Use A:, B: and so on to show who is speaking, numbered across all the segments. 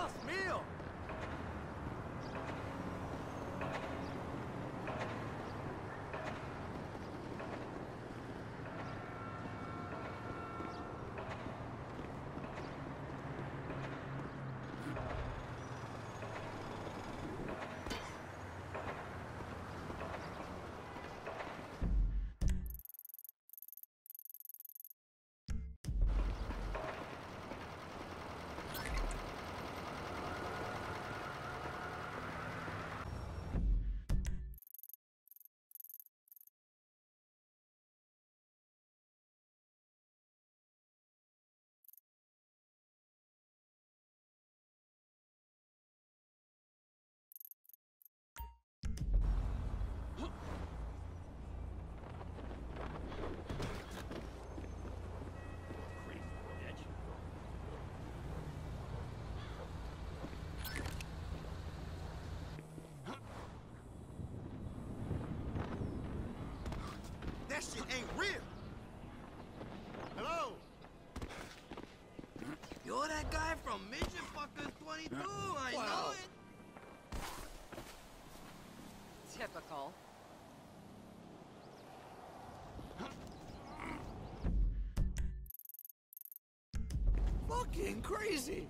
A: last meal.
B: That shit ain't real. Hello?
A: You're that guy from Midget Fuckers 22. I know it.
C: Typical.
A: Fucking crazy.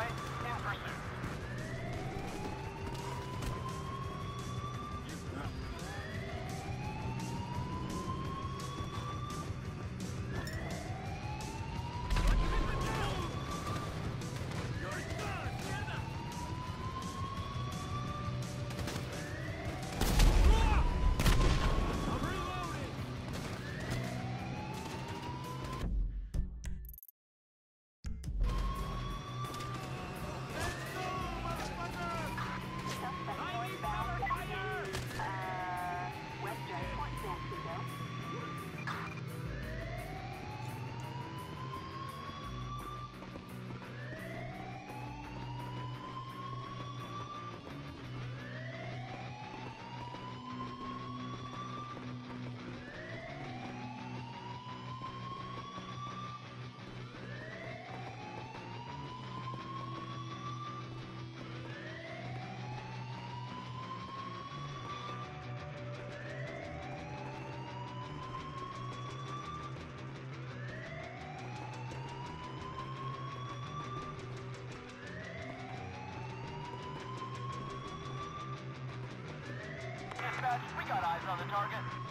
D: Perfect in pursuit. We got eyes on the target.